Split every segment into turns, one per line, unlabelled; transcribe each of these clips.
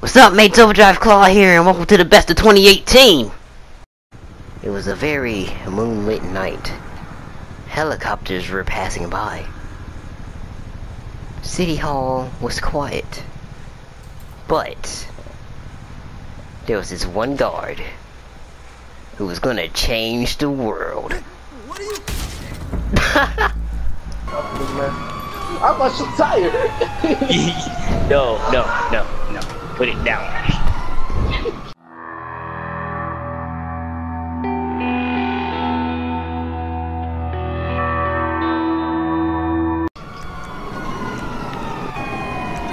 What's up, mates? OverdrivedClaw here, and welcome to the best of 2018! It was a very moonlit night. Helicopters were passing by. City Hall was quiet. But, there was this one guard who was gonna change the world. What are you...
I'm not so tired.
no, no, no, no. Put it down.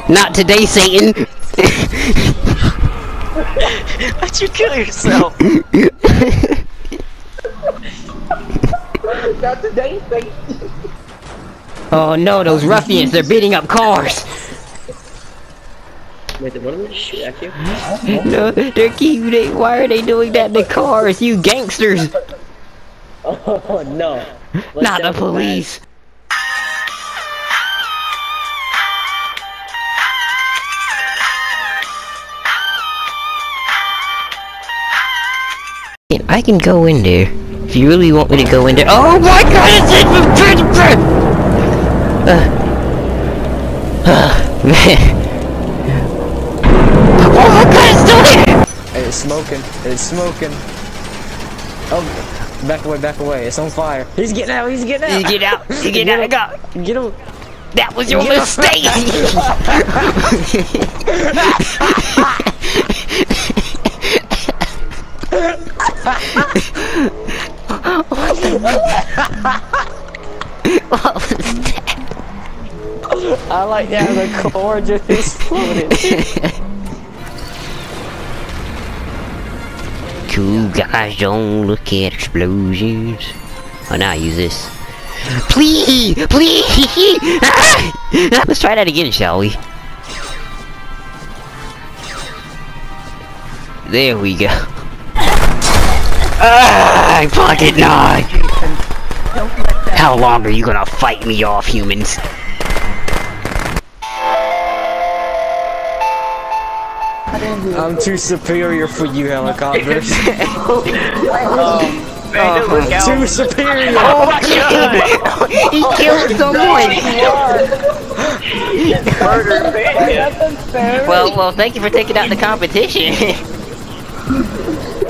Not today, Satan!
How'd you kill yourself?
Not today, thank
oh no, those ruffians, they're beating up cars!
Wait, what am I shoot at you?
No, they're keeping they, why are they doing that to cars, you gangsters?
Oh no. What's
Not the police. I can go in there. If you really want me to go in there. Oh my god, it's in uh, uh, man. It's
smoking. It's smoking. Oh, back away, back away. It's on fire. He's getting out. He's getting out.
You get out, you get out, go.
Get him.
That was your
Get him.
mistake! what was that?
I like that. The core just exploded.
Cool guys don't look at explosions. Oh, now I use this. Please! Please! Ah! Let's try that again, shall we? There we go. Ah, pocket knife! How long are you gonna fight me off, humans?
I'm too superior for you, helicopters.
Oh, Brandon, uh-huh. look out.
too superior.
Oh my god! he killed someone!
Murder Brandon.
Well, well, thank you for taking out the competition.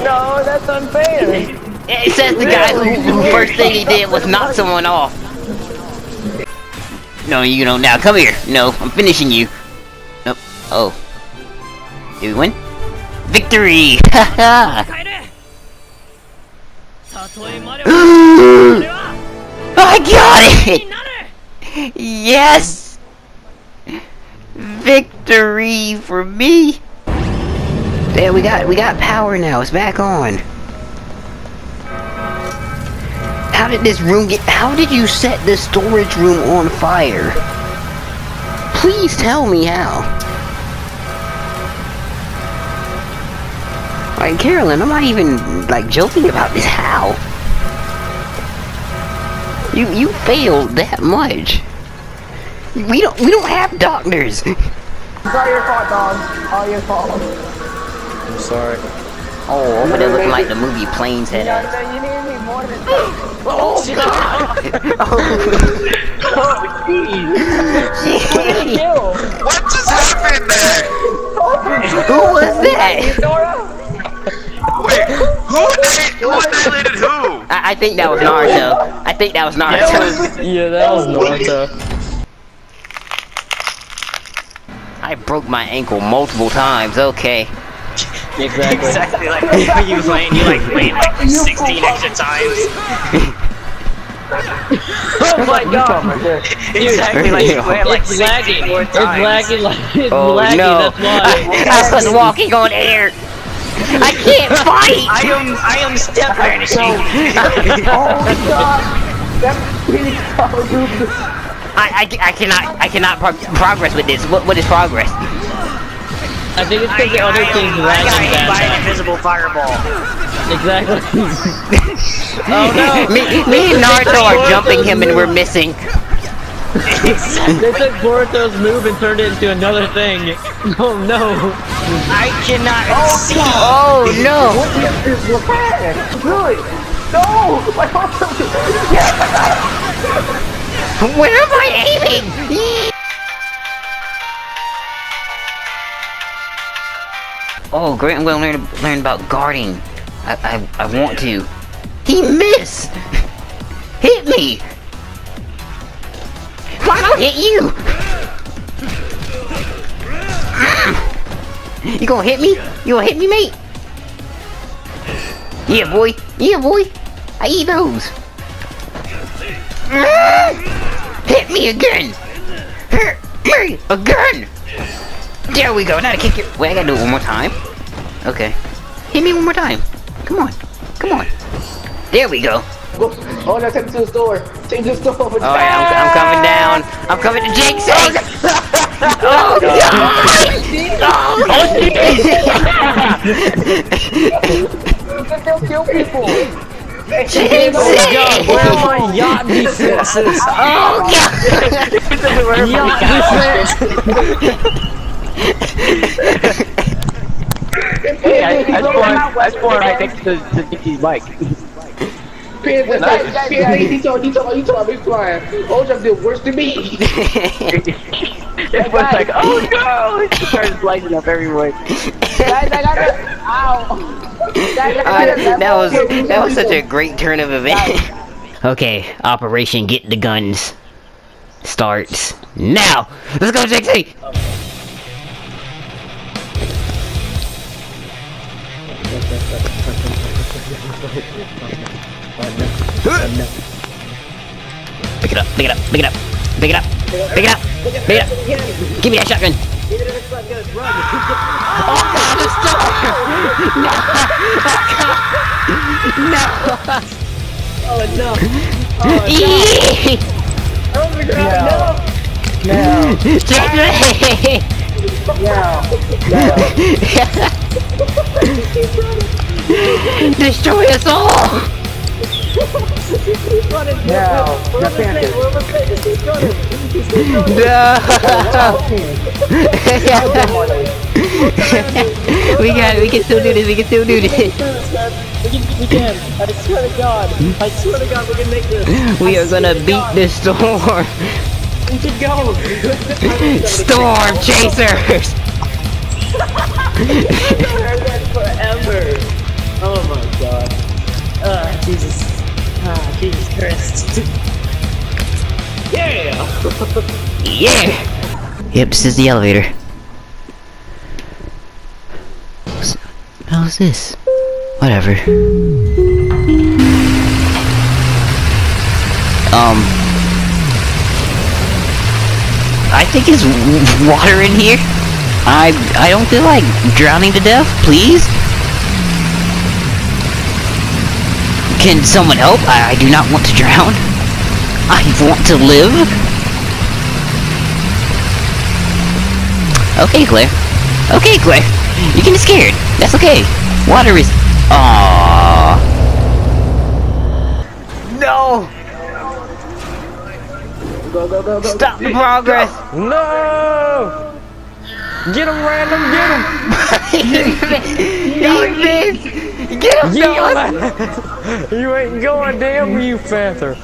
No, that's unfair.
it says the guy who, who first thing he did was knock someone off. No, you don't. Now come here. No, I'm finishing you. Nope. Oh. Did we win? Victory! Haha! I got it! Yes! Victory for me! There we got we got power now, it's back on. How did this room get how did you set this storage room on fire? Please tell me how. Like Carolyn, I'm not even like joking about this how. You you failed that much. We don't we don't have doctors.
It's all your fault, dog. All your fault.
I'm sorry.
Oh, over there looking like the movie Planes
No,
Head.
no, you need me more than
Oh god! Oh, oh.
kill.
What just happened there?
Who was
who annihilated who?
I, I think that was Naruto. I think that was Naruto.
Yeah, that was Naruto.
I broke my ankle multiple times. Okay.
Exactly.
Exactly like when you was laying, you like laying like 16 extra times.
Oh my god.
Exactly like you like
It's
16
lagging. It's lagging like it's
Oh
lagging.
no!
That's why.
I, I was walking on air. I can't fight.
I am, I am step vanishing.
Oh my god. That's really so.
I, I, I cannot I cannot pro progress with this. What what is progress?
I think it's
I,
because the other
I,
thing's
I got
lagging
hit by an invisible fireball.
Exactly. oh no!
Me, me and Naruto are jumping him and we're missing.
They took Boruto's move and turned it into another thing. Oh no!
I cannot oh, see.
Oh no!
What is this weapon? Really? No! My heart
Where am I aiming? Oh, great! I'm gonna learn learn about guarding. I I, I want to. He missed. Hit me. Fine, I'll hit you. You gonna hit me? You gonna hit me, mate? Yeah, boy. Yeah, boy. I eat those. Hit me again. Hit me again. There we go. Now to kick your. Wait, I gotta do it one more time. Okay. Hit me one more time. Come on. Come on. There we go.
Oh, no, take me to the store. Take me to the store.
Oh yeah, I'm, I'm coming down. I'm coming to Jake's oh, house. Oh no!
You can still kill people.
Jake's
Where are my yacht defenses?
Oh god!
Yacht defense!
Hey, I, I spawned, I spawned right next to, to Dicky's bike.
Pins, that's right. Pins, he told, he told, he told me flying. Ojab did worse than me.
It was like, oh no! It started lighting up everywhere.
Guys, I got it. Ow. Guys, I
Uh,
got it.
that was that was such a great turn of events. okay, Operation Get the Guns starts now. Let's go, Jake's Pick it up, pick it up, pick it up, pick it up, pick it up, pick it. Give me that shotgun. Oh god, the storm! No! Oh god! No!
Oh no!
Eee!
No.
Take me! Destroy us all!
No.
We got we can still do this, we can still do this.
We can, we can. I swear to God. I swear to God, we can make this.
We are gonna beat this storm.
We can go.
Storm chasers!
heard that forever. Oh my God. Ah, Jesus. Jesus Christ. yeah.
Yeah! Yep, this is the elevator. How's this? Whatever. Um. I think it's w- water in here. I I don't feel like drowning to death. Please. Can someone help? I, I do not want to drown. I want to live. Okay, Claire. Okay, Claire. You can be scared. That's okay. Water is. Aww. No!
Go, go, go, go.
Stop the progress!
No! Get him, random, get him!
you missed! Get him,
Get
Dallas!
him! you ain't going, damn you, Panther!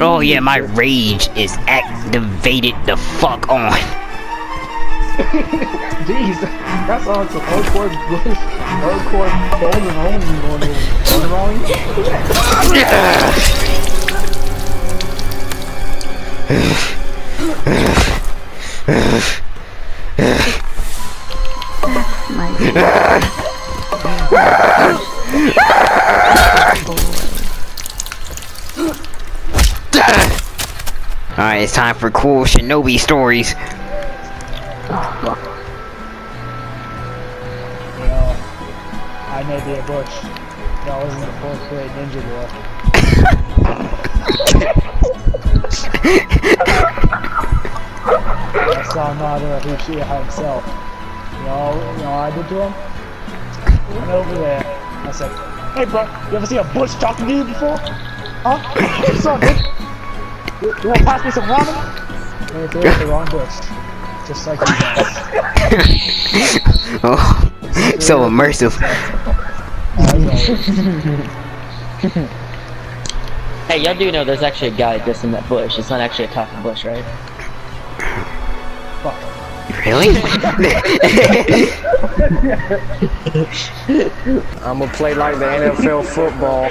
Oh yeah, my rage is activated the fuck on.
Jeez. That's all some hardcore bush. Hardcore bone and home going on. What's wrong?
Alright, it's time for cool shinobi stories.
You know, I may be a butch, but I wasn't a fourth grade ninja boy. I saw Nada Uchiha himself. You know, you know I did to him? Went over there. I said, Hey bro, you ever see a bush talking to you before? Huh? What's up, bitch? You, you wanna pass me some ramen? And it was the wrong butch. just like you guys.
oh, so immersive.
Hey, y'all do know there's actually a guy just in that bush. It's not actually a talking bush, right?
Really?
I'm gonna play like the NFL football.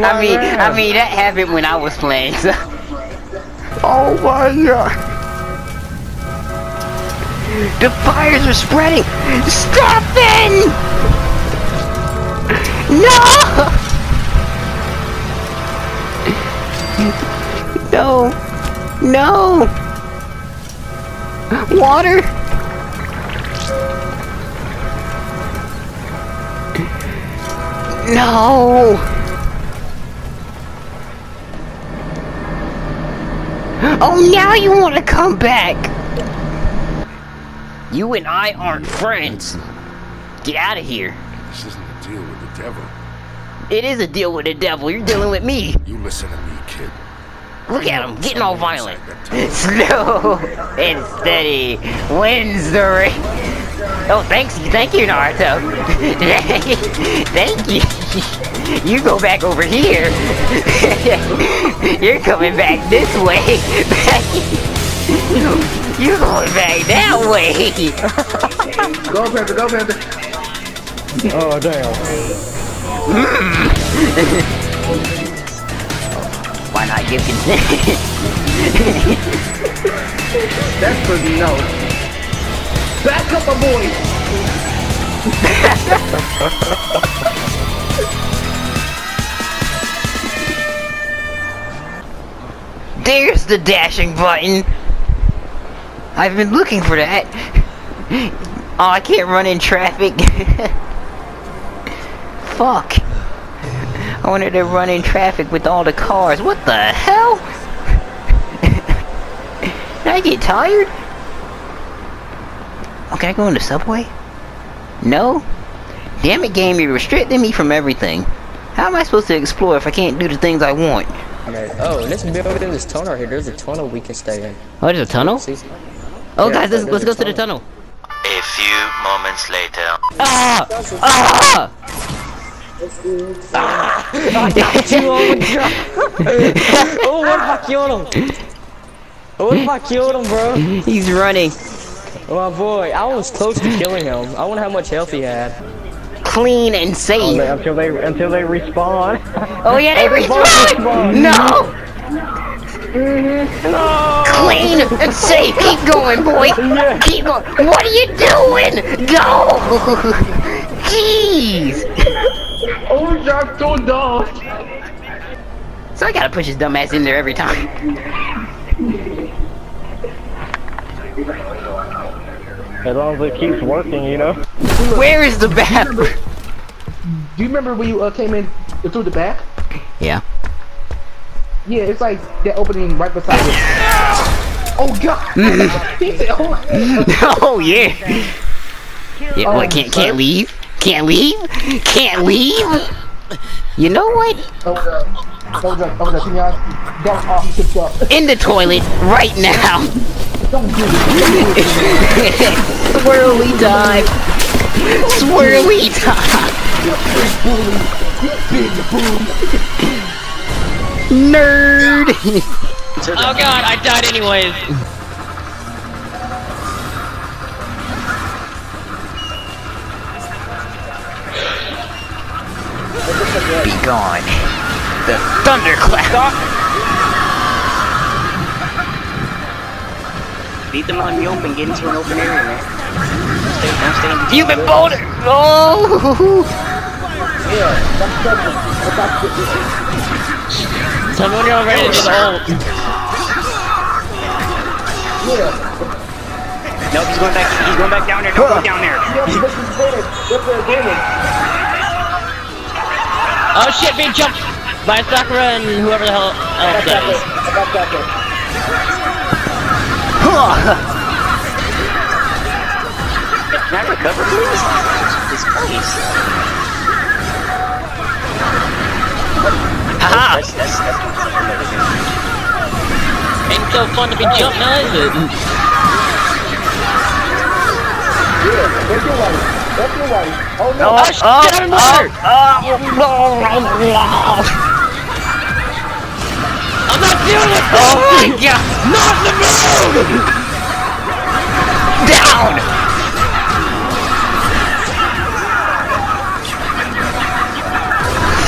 I mean, I mean that happened when I was playing. So. Oh my god! The fires are spreading. Stefan! No! No! No! Water! No! Oh, now you want to come back! You and I aren't friends. Get out of here.
This isn't a deal with the devil.
It is a deal with the devil. You're dealing with me.
You listen to me, kid.
Look at him, getting all violent. Slow and steady wins the race. Oh, thanks, thank you, Naruto. thank you. You go back over here. You're coming back this way. You're going back that way.
Go, Panther, go, Panther.
Oh damn.
Why not give consent?
That's for no. Back up, my boy.
There's the dashing button. I've been looking for that. Oh, I can't run in traffic. Fuck. I wanted to run in traffic with all the cars. What the hell? Did I get tired? Oh, can I go in the subway? No? Damn it, game, you're restricting me from everything. How am I supposed to explore if I can't do the things I want?
Oh, in this building, this tunnel right here, there's a tunnel we can stay in.
Oh, there's a tunnel?
See?
Oh,
Yeah,
guys, let's, let's
a
go to the
tunnel.
tunnel.
A few moments later.
Ah! Ah!
Oh, what if I killed him? What if I killed him, bro?
He's running.
Oh, my boy, I was close to killing him. I wonder how much health he had.
Clean and safe.
Oh, until they until they respawn.
Oh yeah, they respawn! Mm-hmm. No! Clean and safe. Keep going, boy. Keep going. What are you doing? Go! Jeez.
Oh, Jack, so dumb.
So I gotta push his dumb ass in there every time.
As long as it keeps working, you know.
Where is the bathroom?
Do you remember when you uh, came in through the back?
Yeah.
Yeah, it's like that opening right beside it. Oh God! he said, oh,
oh yeah. Yeah, what? Can't can't leave? Can't leave? Can't leave? You know what? In the toilet right now.
Don't do it.
Swirly time. Swirly time. Nerd.
Oh god, I died anyways.
Be gone. The thunderclap.
Beat them on the open, get into an open area, man. Stay, don't stay in the
Human boulder. Oh.
Tell me when you're ready to do.
Nope, he's going back. He's going back down there. Don't go down there.
Oh shit, being jumped by Sakura and whoever the hell else that is.
Can I recover, please?
this place? Haha!
That's, that's, that's Ain't so fun to be jumped now, is it?
Where's your wife? Where's your wife? Oh no!
Oh, oh, oh, oh,
I'm not doing it!
oh, oh my god!
Not the moon!
Down!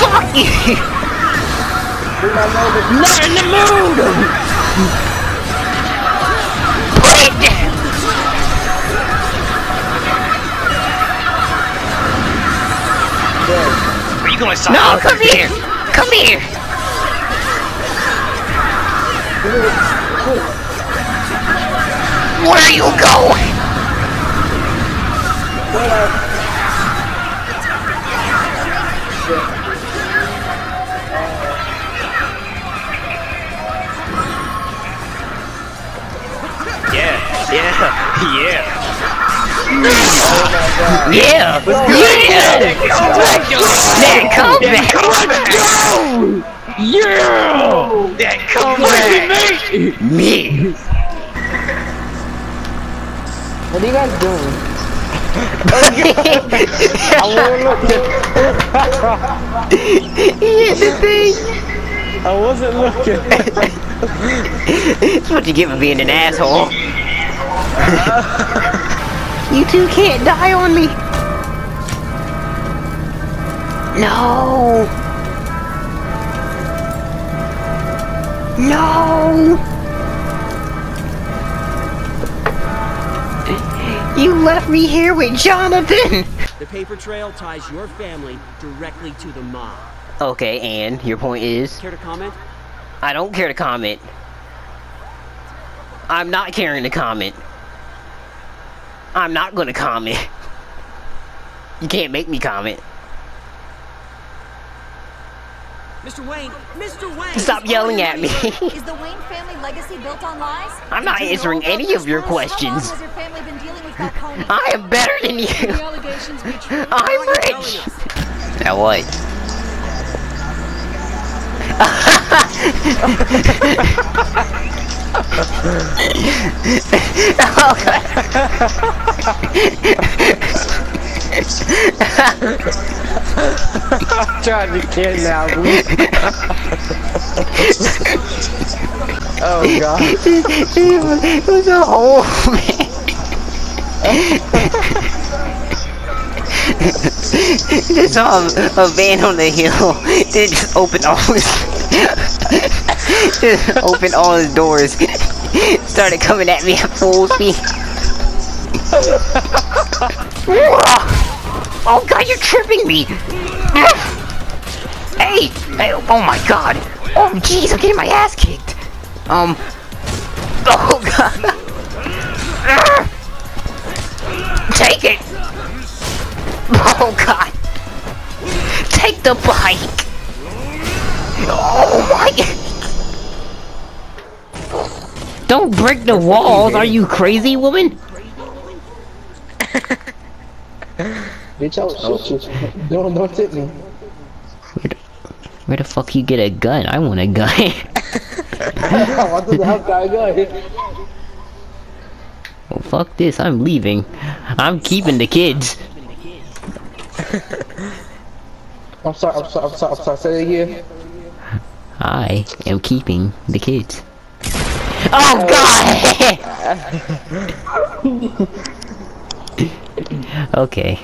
Fuck you!
Not in the mood!
You going to
No, come here! Come here! Where are you going?
Yeah, yeah, yeah.
Yeah! Yeah! That comeback!
Yeah! That comeback!
Me!
What are you guys doing?
He hit the thing!
I wasn't looking.
That's what you get for being an asshole. you two can't die on me. No. No. You left me here with Jonathan.
The paper trail ties your family directly to the mob.
Okay, and your point is?
Care to comment?
I don't care to comment. I'm not caring to comment. I'm not gonna comment. You can't make me comment.
Mr. Wayne! Mr. Wayne!
Stop yelling at me.
Is the Wayne family legacy built on lies?
I'm not answering any of your
once? How long
questions.
has your family been dealing with Falcone?
I am better than you.
Be.
I'm rich. Now what?
Trying to kidnap me. oh god.
it was a hole, man. just saw a, van on the hill. Then just opened all his just opened all his doors. Started coming at me at full speed. oh god, you're tripping me! Hey! Hey, oh my god! Oh jeez, I'm getting my ass kicked! Um... Oh god! Take it! Oh god! Take the bike! Oh my... Don't break the walls, are you crazy woman?
Bitch, I'll oh. shoot you. Don't, don't hit me.
Where the fuck you get a gun? I want a gun.
what the hell guy go?
well, fuck this, I'm leaving. I'm keeping the kids.
I'm sorry, I'm sorry, I'm sorry, I'm sorry. Say it again.
I am keeping the kids. Oh, oh god! okay.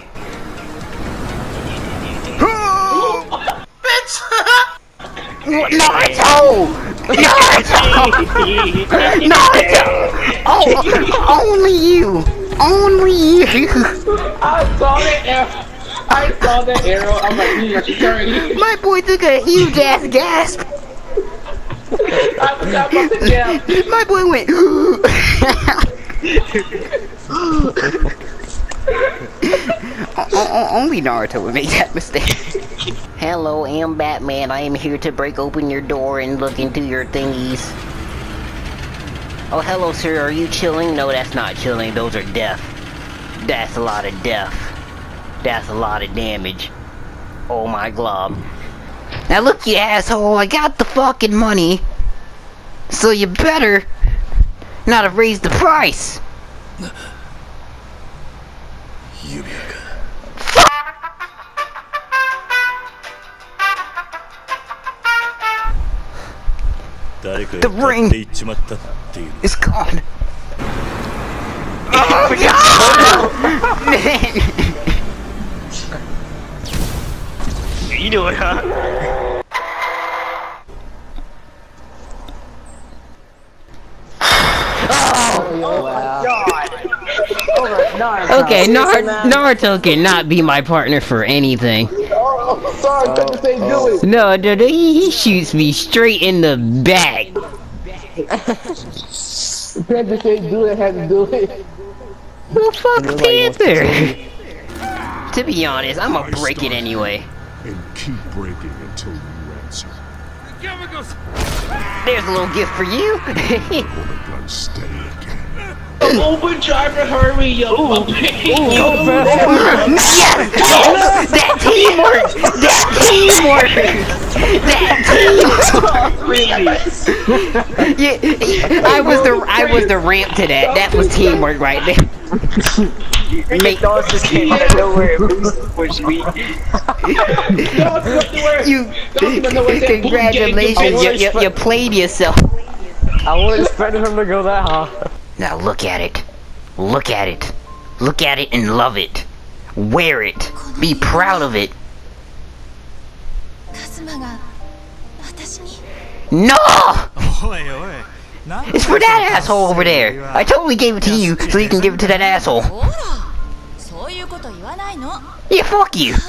Naruto! Naruto! Naruto! Oh, only you! Only you!
I saw the arrow. I saw the arrow. I'm like, you got your.
My boy took a huge ass gasp!
I forgot about the gap.
My boy went. O- o- only Naruto would make that mistake. Hello, I am Batman. I am here to break open your door and look into your thingies. Oh, hello, sir. Are you chilling? No, that's not chilling. Those are death. That's a lot of death. That's a lot of damage. Oh my glob. Now look, you asshole, I got the fucking money. So you better not have raised the price.
指輪か誰か
The
が
ring
買っていっちまったっていう
It's gone. Oh no! Man!
いいのや
Okay, Nar Naruto cannot be my partner for anything.
Oh, sorry, cut the thing, do it.
No, dude, he, he shoots me straight in the back.
Panther said do it, had to do it.
Well, fuck
Nobody wants to
Panther. To be honest, I'm gonna break it anyway.
and keep breaking until you answer.
There's a little gift for you.
Hold the gun steady again.
Uber driver, hurry, yo.
yes! Yes! That teamwork! That teamwork! That teamwork! yeah, yeah, I was the I was the ramp to that. That was teamwork right there. Make
Dogs just came out of nowhere and pushed me.
you congratulations, you, you, you played yourself.
I wasn't expecting him to go that hard.
Now look at it. Look at it. Look at it and love it. Wear it. Be proud of it. No! It's for that asshole over there. Uh, I totally gave it to you so you can give it to that asshole. Yeah, fuck you.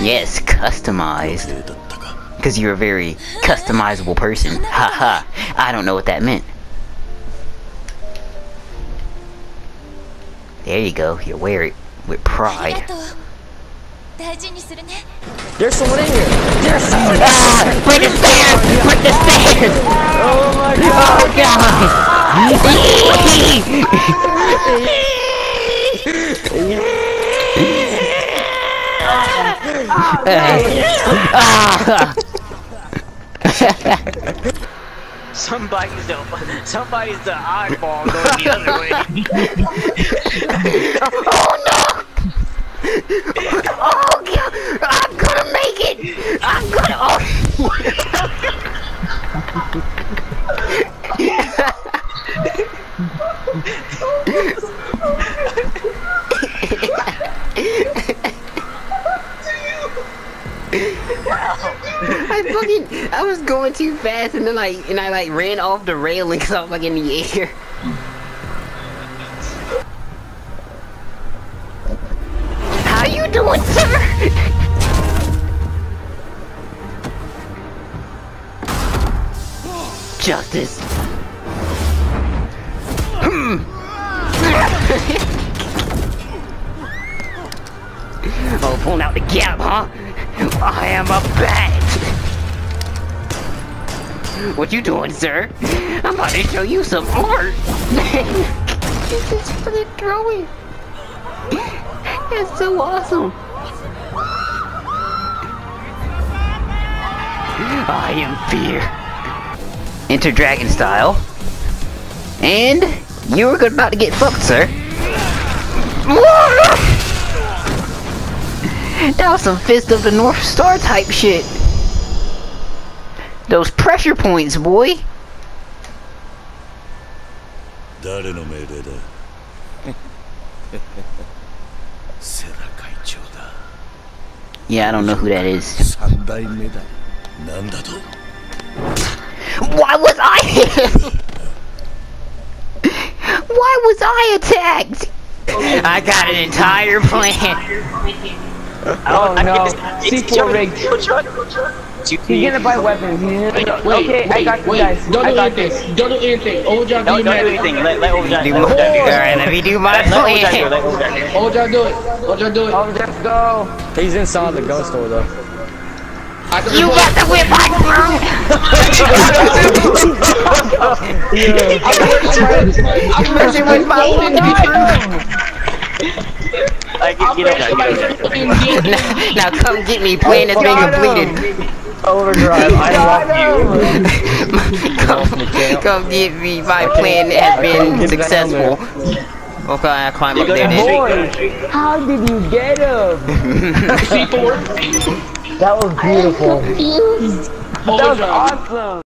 Yes, customized. Because you're a very customizable person. Haha. I don't know what that meant. There you go. You wear it with pride.
There's someone in here! There's someone
in here! Ah, the stairs! Put the stairs!
Oh my god!
Oh god! Ah! ah.
Somebody's the somebody's the eyeball going the other way.
Oh no! Oh god! I'm gonna make it! I'm gonna. I fucking I was going too fast and then like and I like ran off the railing because I was like in the air. How you doing, sir? Justice. Hmm. oh, pulling out the gap, huh? I am a bat. What you doing, sir? I'm about to show you some art. this is fucking drawing. It's so awesome. I am fear. Enter dragon style. And you were good about to get fucked, sir. That was some Fist of the North Star type shit. Those pressure points, boy. yeah, I don't know who that is. Why was I Why was I attacked? I got an entire plan.
oh, no. C4 rigged. He's gonna buy weapons. He's gonna... okay, I got you
wait,
guys.
Don't
I
do anything. Don't do anything. Overdrive, do
Don't, don't do anything. Let let Overdrive.
Do
Let do it.
let me do my
Let Overdrive do it.
plan.
Let Overdrive do it.
Overdrive, do it. Overdrive, do it.
Oh, let's go. He's inside the gun store though.
You got to whip my throat!
I'm messing with my own
I can get him.
now, now come get me. Plan has been completed.
Overdrive, I love you.
come, come get me. My plan has been successful. Okay, I climb up there then.
How did you get him?
C4.
That was beautiful. That was awesome.